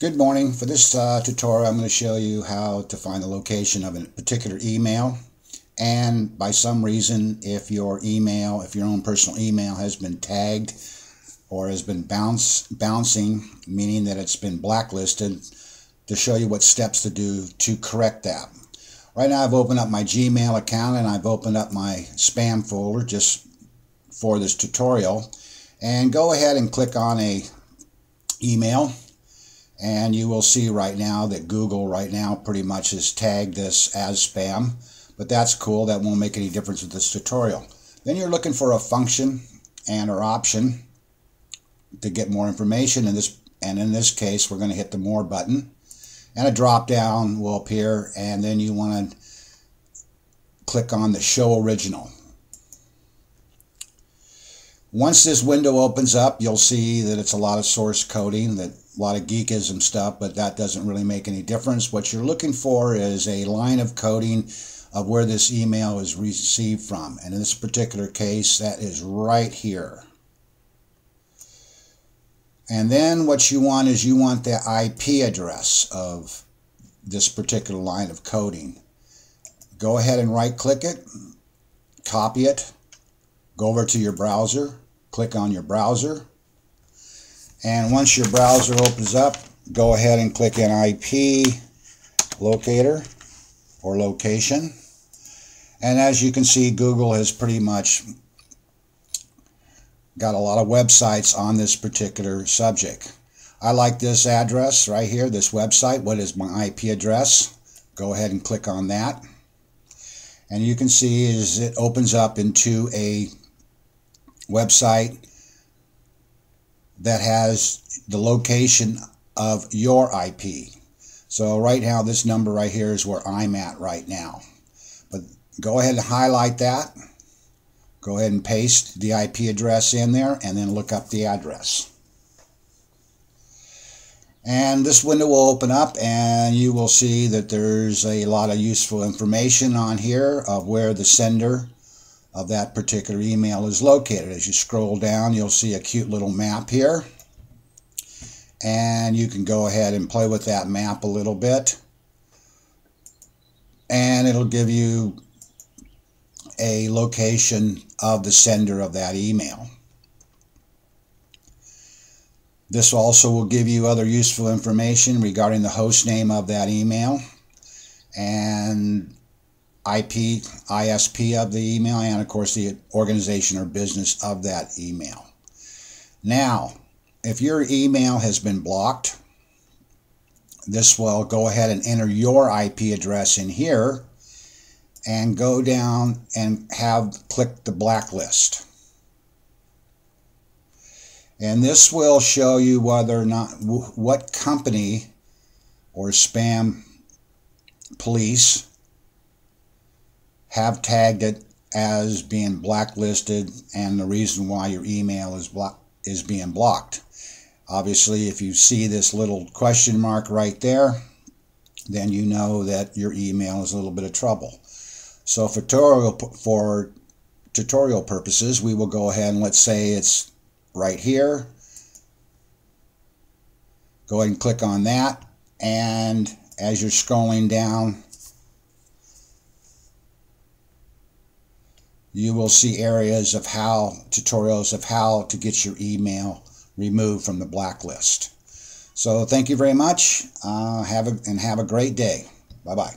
Good morning. For this uh, tutorial, I'm going to show you how to find the location of a particular email. And by some reason, if your email, if your own personal email has been tagged or has been bounce, bouncing, meaning that it's been blacklisted, to show you what steps to do to correct that. Right now, I've opened up my Gmail account and I've opened up my spam folder just for this tutorial. And go ahead and click on a email and you will see right now that Google right now pretty much has tagged this as spam but that's cool. That won't make any difference with this tutorial. Then you're looking for a function and or option to get more information. In this and in this case we're going to hit the more button and a drop down will appear and then you want to click on the show original once this window opens up, you'll see that it's a lot of source coding, that a lot of geekism stuff, but that doesn't really make any difference. What you're looking for is a line of coding of where this email is received from. And in this particular case, that is right here. And then what you want is you want the IP address of this particular line of coding. Go ahead and right click it, copy it, go over to your browser, click on your browser. And once your browser opens up, go ahead and click an IP locator or location. And as you can see, Google has pretty much got a lot of websites on this particular subject. I like this address right here, this website. What is my IP address? Go ahead and click on that. And you can see is it opens up into a website that has the location of your IP. So right now, this number right here is where I'm at right now. But go ahead and highlight that. Go ahead and paste the IP address in there and then look up the address. And this window will open up and you will see that there's a lot of useful information on here of where the sender of that particular email is located. As you scroll down, you'll see a cute little map here. And you can go ahead and play with that map a little bit. And it'll give you a location of the sender of that email. This also will give you other useful information regarding the host name of that email and IP, ISP of the email, and of course the organization or business of that email. Now, if your email has been blocked, this will go ahead and enter your IP address in here and go down and have click the blacklist. And this will show you whether or not what company or spam police have tagged it as being blacklisted and the reason why your email is block is being blocked. Obviously, if you see this little question mark right there, then you know that your email is a little bit of trouble. So for tutorial, for tutorial purposes, we will go ahead and let's say it's right here. Go ahead and click on that. And as you're scrolling down, you will see areas of how tutorials of how to get your email removed from the blacklist. So thank you very much. Uh, have a, and have a great day. Bye bye.